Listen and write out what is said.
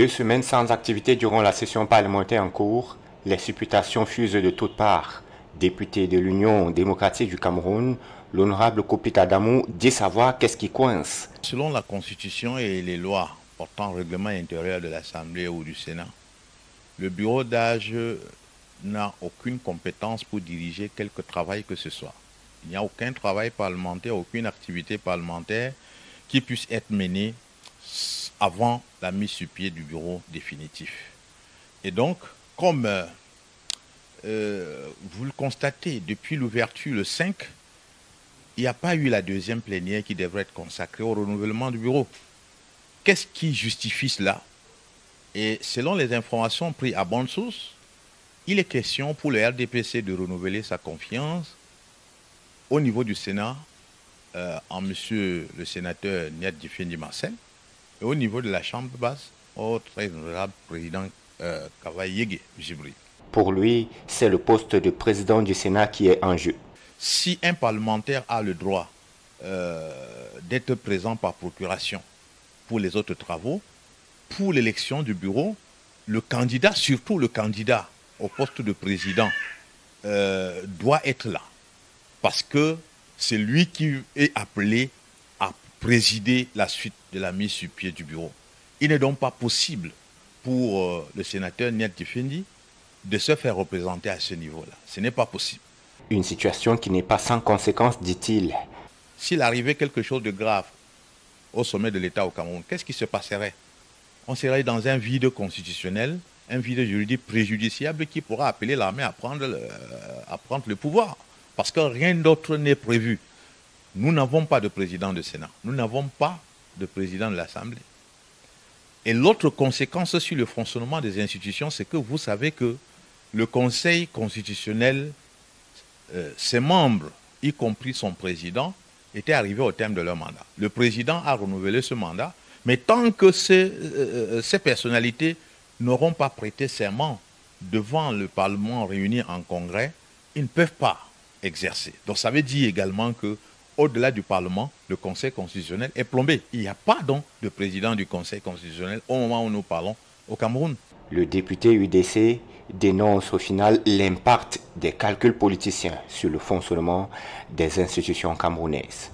Deux semaines sans activité durant la session parlementaire en cours, les supputations fusent de toutes parts. Député de l'Union démocratique du Cameroun, l'honorable Kopita Damou dit savoir qu'est-ce qui coince. Selon la Constitution et les lois portant règlement intérieur de l'Assemblée ou du Sénat, le bureau d'âge n'a aucune compétence pour diriger quelque travail que ce soit. Il n'y a aucun travail parlementaire, aucune activité parlementaire qui puisse être menée avant la mise sur pied du bureau définitif. Et donc, comme euh, euh, vous le constatez, depuis l'ouverture le 5, il n'y a pas eu la deuxième plénière qui devrait être consacrée au renouvellement du bureau. Qu'est-ce qui justifie cela? Et selon les informations prises à bonne source, il est question pour le RDPC de renouveler sa confiance au niveau du Sénat euh, en monsieur le sénateur Niet Difendi Marcel et au niveau de la Chambre basse au très honorable président euh, Kavaïege Jibri. Pour lui, c'est le poste de président du Sénat qui est en jeu. Si un parlementaire a le droit euh, d'être présent par procuration pour les autres travaux, pour l'élection du bureau, le candidat, surtout le candidat au poste de président, euh, doit être là. Parce que c'est lui qui est appelé présider la suite de la mise sur pied du bureau. Il n'est donc pas possible pour euh, le sénateur Niet Tifendi de se faire représenter à ce niveau-là. Ce n'est pas possible. Une situation qui n'est pas sans conséquence, dit-il. S'il arrivait quelque chose de grave au sommet de l'État au Cameroun, qu'est-ce qui se passerait? On serait dans un vide constitutionnel, un vide juridique préjudiciable qui pourra appeler l'armée à, prendre le, à prendre le pouvoir. Parce que rien d'autre n'est prévu. Nous n'avons pas de président de Sénat. Nous n'avons pas de président de l'Assemblée. Et l'autre conséquence sur le fonctionnement des institutions, c'est que vous savez que le Conseil constitutionnel, euh, ses membres, y compris son président, étaient arrivés au terme de leur mandat. Le président a renouvelé ce mandat, mais tant que ces, euh, euh, ces personnalités n'auront pas prêté serment devant le Parlement réuni en congrès, ils ne peuvent pas exercer. Donc ça veut dire également que au-delà du Parlement, le Conseil constitutionnel est plombé. Il n'y a pas donc de président du Conseil constitutionnel au moment où nous parlons au Cameroun. Le député UDC dénonce au final l'impact des calculs politiciens sur le fonctionnement des institutions camerounaises.